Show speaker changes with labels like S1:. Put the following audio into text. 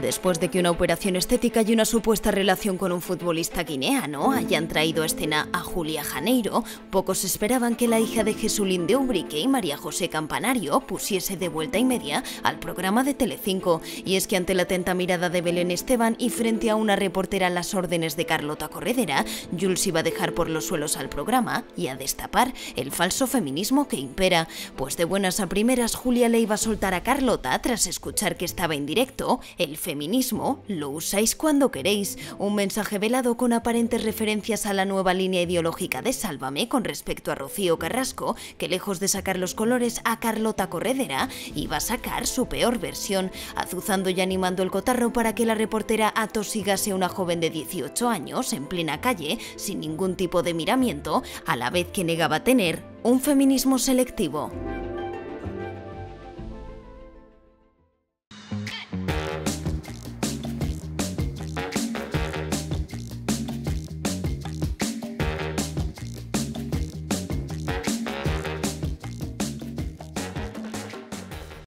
S1: después de que una operación estética y una supuesta relación con un futbolista guineano hayan traído a escena a Julia Janeiro, pocos esperaban que la hija de Jesulín de Ubrique y María José Campanario pusiese de vuelta y media al programa de Telecinco. Y es que ante la atenta mirada de Belén Esteban y frente a una reportera a las órdenes de Carlota Corredera, Jules iba a dejar por los suelos al programa y a destapar el falso feminismo que impera. Pues de buenas a primeras, Julia le iba a soltar a Carlota tras escuchar que estaba en directo el feminismo lo usáis cuando queréis. Un mensaje velado con aparentes referencias a la nueva línea ideológica de Sálvame con respecto a Rocío Carrasco, que lejos de sacar los colores a Carlota Corredera, iba a sacar su peor versión, azuzando y animando el cotarro para que la reportera atosigase a una joven de 18 años en plena calle, sin ningún tipo de miramiento, a la vez que negaba tener un feminismo selectivo.